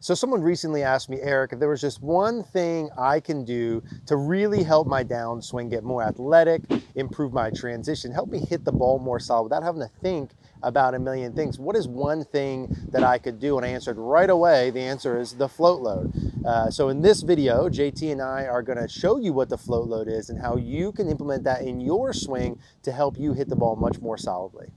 So someone recently asked me, Eric, if there was just one thing I can do to really help my downswing get more athletic, improve my transition, help me hit the ball more solid without having to think about a million things. What is one thing that I could do? And I answered right away, the answer is the float load. Uh, so in this video, JT and I are gonna show you what the float load is and how you can implement that in your swing to help you hit the ball much more solidly.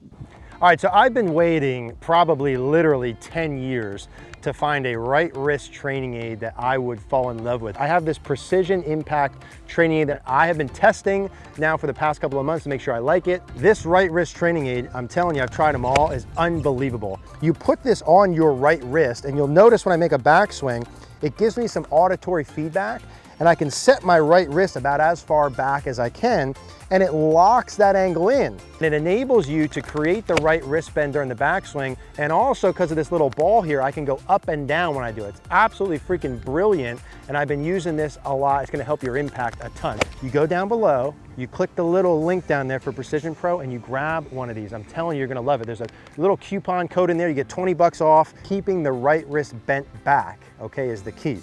All right, so I've been waiting probably literally 10 years to find a right wrist training aid that I would fall in love with. I have this precision impact training aid that I have been testing now for the past couple of months to make sure I like it. This right wrist training aid, I'm telling you, I've tried them all, is unbelievable. You put this on your right wrist and you'll notice when I make a backswing, it gives me some auditory feedback and I can set my right wrist about as far back as I can and it locks that angle in. And it enables you to create the right wrist bend during the backswing and also because of this little ball here, I can go up and down when I do it. It's absolutely freaking brilliant and I've been using this a lot. It's gonna help your impact a ton. You go down below, you click the little link down there for Precision Pro and you grab one of these. I'm telling you, you're gonna love it. There's a little coupon code in there. You get 20 bucks off. Keeping the right wrist bent back, okay, is the key.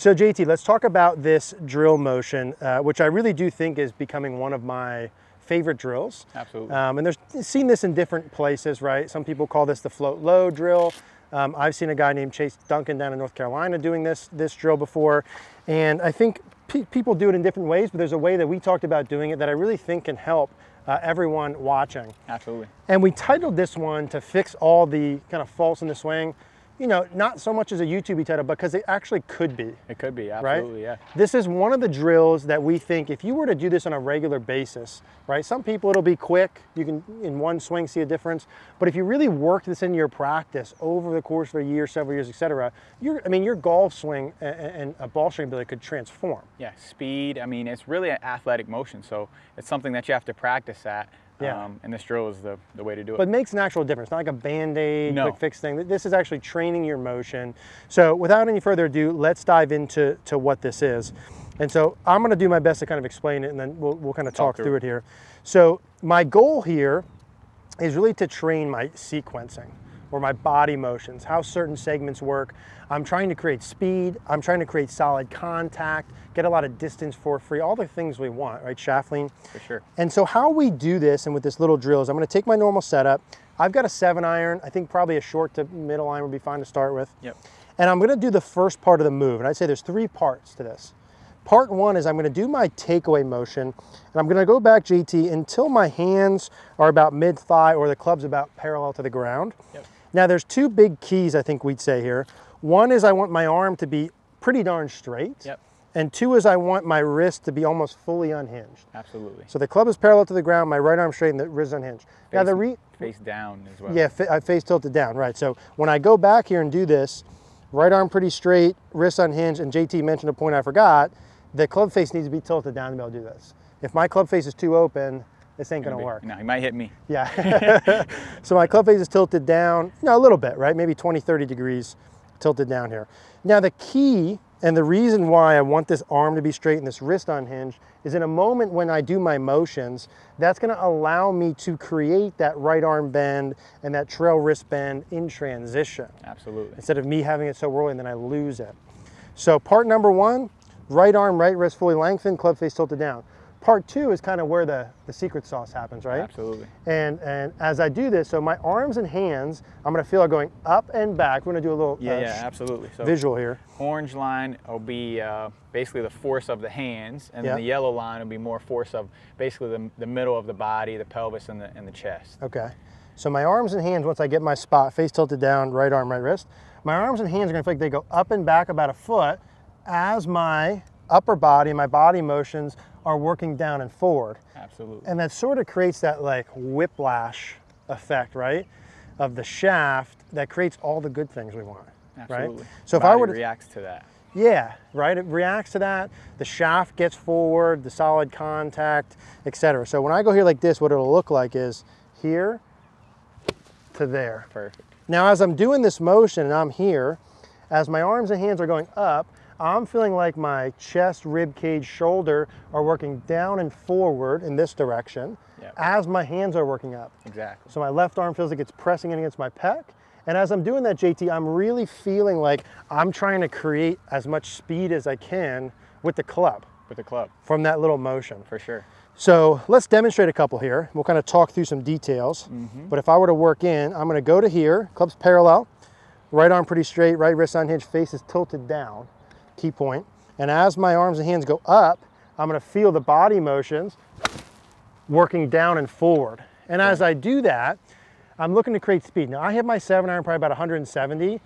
So JT, let's talk about this drill motion, uh, which I really do think is becoming one of my favorite drills. Absolutely. Um, and there's seen this in different places, right? Some people call this the float load drill. Um, I've seen a guy named Chase Duncan down in North Carolina doing this, this drill before. And I think pe people do it in different ways, but there's a way that we talked about doing it that I really think can help uh, everyone watching. Absolutely. And we titled this one to fix all the kind of faults in the swing you know, not so much as a YouTube title, but because it actually could be. It could be, absolutely, right? yeah. This is one of the drills that we think if you were to do this on a regular basis, right? Some people it'll be quick, you can in one swing see a difference, but if you really work this into your practice over the course of a year, several years, etc., your I mean your golf swing and, and a ball swing ability could transform. Yeah, speed. I mean, it's really an athletic motion, so it's something that you have to practice at. Yeah. Um, and this drill is the, the way to do it. But it makes an actual difference, not like a band-aid, no. quick fix thing. This is actually training your motion. So without any further ado, let's dive into to what this is. And so I'm gonna do my best to kind of explain it and then we'll, we'll kind of talk, talk through, through it here. So my goal here is really to train my sequencing or my body motions, how certain segments work. I'm trying to create speed, I'm trying to create solid contact, get a lot of distance for free, all the things we want, right, shaft? For sure. And so how we do this and with this little drill is I'm gonna take my normal setup, I've got a seven iron, I think probably a short to middle iron would be fine to start with. Yep. And I'm gonna do the first part of the move, and I'd say there's three parts to this. Part one is I'm gonna do my takeaway motion, and I'm gonna go back, JT, until my hands are about mid-thigh or the club's about parallel to the ground. Yep. Now there's two big keys I think we'd say here. One is I want my arm to be pretty darn straight. Yep. And two is I want my wrist to be almost fully unhinged. Absolutely. So the club is parallel to the ground, my right arm straight and the wrist unhinged. Face, now the re face down as well. Yeah, I face tilted down, right. So when I go back here and do this, right arm pretty straight, wrist unhinged, and JT mentioned a point I forgot, the club face needs to be tilted down to be able to do this. If my club face is too open, this ain't gonna, gonna be, work. No, he might hit me. Yeah. so my club face is tilted down, you know, a little bit, right? Maybe 20, 30 degrees tilted down here. Now the key and the reason why I want this arm to be straight and this wrist unhinged is in a moment when I do my motions, that's gonna allow me to create that right arm bend and that trail wrist bend in transition. Absolutely. Instead of me having it so early and then I lose it. So part number one, right arm, right wrist fully lengthened, club face tilted down. Part two is kind of where the, the secret sauce happens, right? Absolutely. And and as I do this, so my arms and hands, I'm gonna feel are going up and back. We're gonna do a little yeah, uh, yeah, absolutely. So visual here. Orange line will be uh, basically the force of the hands, and yep. then the yellow line will be more force of basically the, the middle of the body, the pelvis, and the, and the chest. Okay. So my arms and hands, once I get my spot, face tilted down, right arm, right wrist, my arms and hands are gonna feel like they go up and back about a foot as my upper body, my body motions are working down and forward. Absolutely. And that sort of creates that like whiplash effect, right? Of the shaft that creates all the good things we want. Absolutely. Right? So if I were to reacts to that. Yeah, right. It reacts to that. The shaft gets forward, the solid contact, etc. So when I go here like this, what it'll look like is here to there. Perfect. Now as I'm doing this motion and I'm here, as my arms and hands are going up, I'm feeling like my chest, rib cage, shoulder are working down and forward in this direction yep. as my hands are working up. Exactly. So my left arm feels like it's pressing in against my pec And as I'm doing that, JT, I'm really feeling like I'm trying to create as much speed as I can with the club. With the club. From that little motion. For sure. So let's demonstrate a couple here. We'll kind of talk through some details. Mm -hmm. But if I were to work in, I'm gonna go to here, club's parallel, right arm pretty straight, right wrist unhinged, face is tilted down, key point. And as my arms and hands go up, I'm gonna feel the body motions working down and forward. And as I do that, I'm looking to create speed. Now I have my seven iron probably about 170.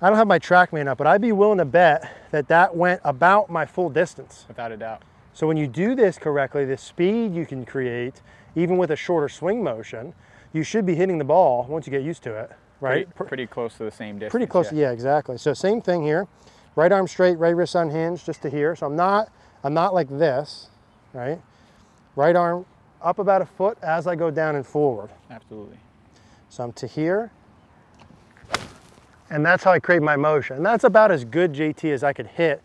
I don't have my TrackMan up, but I'd be willing to bet that that went about my full distance. Without a doubt. So when you do this correctly, the speed you can create, even with a shorter swing motion, you should be hitting the ball once you get used to it, right? Pretty, pretty close to the same distance. Pretty close, yeah. yeah, exactly. So same thing here. Right arm straight, right wrist unhinged, just to here. So I'm not, I'm not like this, right? Right arm up about a foot as I go down and forward. Absolutely. So I'm to here, and that's how I create my motion. And that's about as good JT as I could hit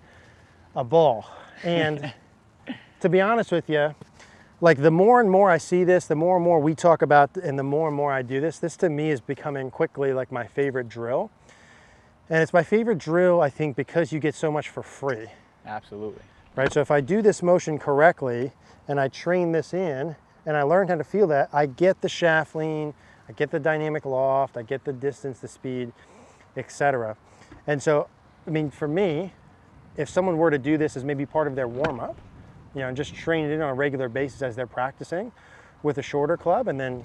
a ball. And to be honest with you, like the more and more I see this, the more and more we talk about, and the more and more I do this, this to me is becoming quickly like my favorite drill. And it's my favorite drill, I think, because you get so much for free. Absolutely. Right, so if I do this motion correctly and I train this in and I learn how to feel that, I get the shaft lean, I get the dynamic loft, I get the distance, the speed, etc. And so, I mean, for me, if someone were to do this as maybe part of their warm up, you know, and just train it in on a regular basis as they're practicing with a shorter club, and then,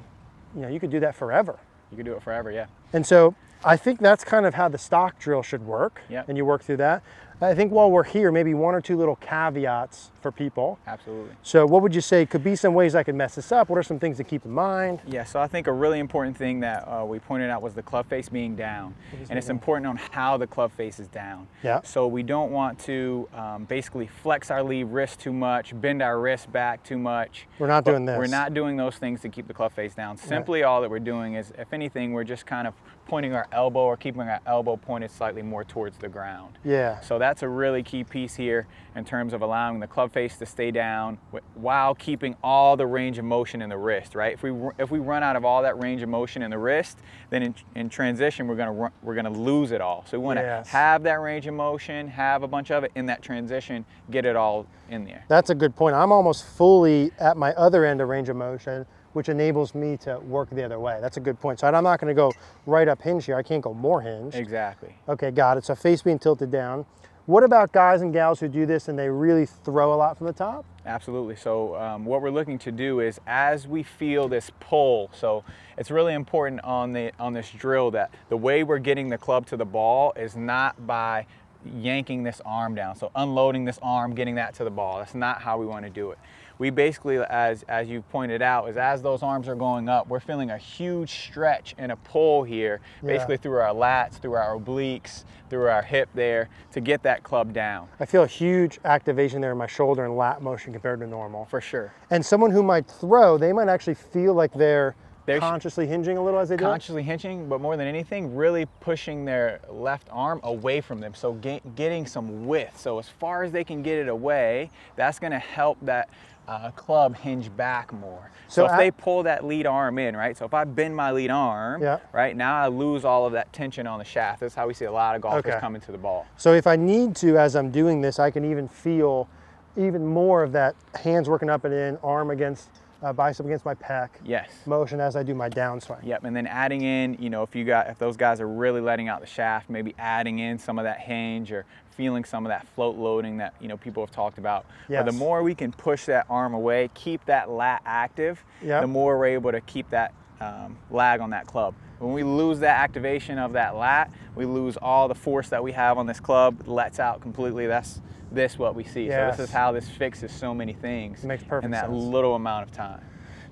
you know, you could do that forever. You could do it forever, yeah. And so I think that's kind of how the stock drill should work. Yeah. And you work through that. I think while we're here, maybe one or two little caveats for people. Absolutely. So what would you say could be some ways I could mess this up? What are some things to keep in mind? Yeah, so I think a really important thing that uh, we pointed out was the club face being down. and it's down. important on how the club face is down. Yeah. So we don't want to um, basically flex our lead wrist too much, bend our wrist back too much. We're not doing this. We're not doing those things to keep the club face down. Simply right. all that we're doing is, if anything, we're just kind of pointing our elbow or keeping our elbow pointed slightly more towards the ground. Yeah. So that's a really key piece here in terms of allowing the club face to stay down while keeping all the range of motion in the wrist, right? If we if we run out of all that range of motion in the wrist, then in, in transition we're gonna run, we're gonna lose it all. So we want to yes. have that range of motion, have a bunch of it in that transition, get it all in there. That's a good point. I'm almost fully at my other end of range of motion which enables me to work the other way. That's a good point. So I'm not going to go right up hinge here. I can't go more hinge. Exactly. Okay, got it. So face being tilted down. What about guys and gals who do this and they really throw a lot from the top? Absolutely. So um, what we're looking to do is as we feel this pull, so it's really important on the on this drill that the way we're getting the club to the ball is not by yanking this arm down. So unloading this arm, getting that to the ball. That's not how we want to do it we basically, as, as you pointed out, is as those arms are going up, we're feeling a huge stretch and a pull here, yeah. basically through our lats, through our obliques, through our hip there to get that club down. I feel a huge activation there in my shoulder and lat motion compared to normal. For sure. And someone who might throw, they might actually feel like they're they're consciously hinging a little as they do Consciously hinging, but more than anything, really pushing their left arm away from them. So get, getting some width. So as far as they can get it away, that's gonna help that uh, club hinge back more. So, so if they pull that lead arm in, right? So if I bend my lead arm, yeah. right, now I lose all of that tension on the shaft. That's how we see a lot of golfers okay. coming to the ball. So if I need to, as I'm doing this, I can even feel even more of that hands working up and in, arm against uh, bicep against my pec. Yes. Motion as I do my downswing. Yep, and then adding in, you know, if you got, if those guys are really letting out the shaft, maybe adding in some of that hinge or feeling some of that float loading that, you know, people have talked about. Yes. But the more we can push that arm away, keep that lat active, yep. the more we're able to keep that um, lag on that club. When we lose that activation of that lat, we lose all the force that we have on this club, lets out completely. That's this what we see. Yes. So this is how this fixes so many things makes perfect in that sense. little amount of time.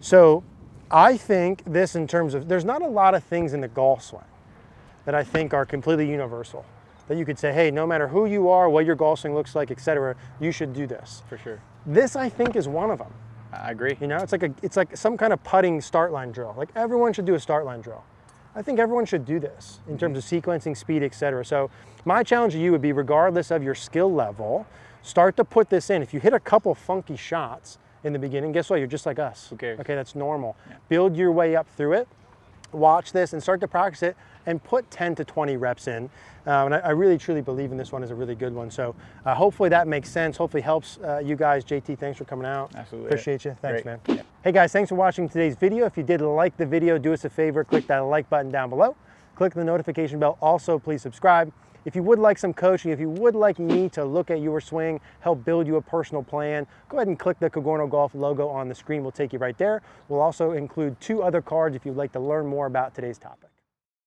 So I think this in terms of, there's not a lot of things in the golf swing that I think are completely universal. That you could say, hey, no matter who you are, what your golf swing looks like, etc., you should do this. For sure. This, I think, is one of them. I agree. You know, it's like a, it's like some kind of putting start line drill. Like everyone should do a start line drill. I think everyone should do this in mm-hmm. terms of sequencing, speed, etc. So my challenge to you would be, regardless of your skill level, start to put this in. If you hit a couple funky shots in the beginning, guess what? You're just like us. Okay. Okay, that's normal. Yeah. Build your way up through it. Watch this and start to practice it and put 10 to 20 reps in. Um, and I, I, really truly believe in this one is a really good one. So uh, hopefully that makes sense. Hopefully helps uh, you guys. JT, thanks for coming out. Absolutely. Appreciate you. Thanks, Great. man. Yeah. Hey guys, thanks for watching today's video. If you did like the video, do us a favor, click that like button down below. Click the notification bell. Also, please subscribe. If you would like some coaching, if you would like me to look at your swing, help build you a personal plan, go ahead and click the Cogorno Golf logo on the screen. We'll take you right there. We'll also include two other cards if you'd like to learn more about today's topic.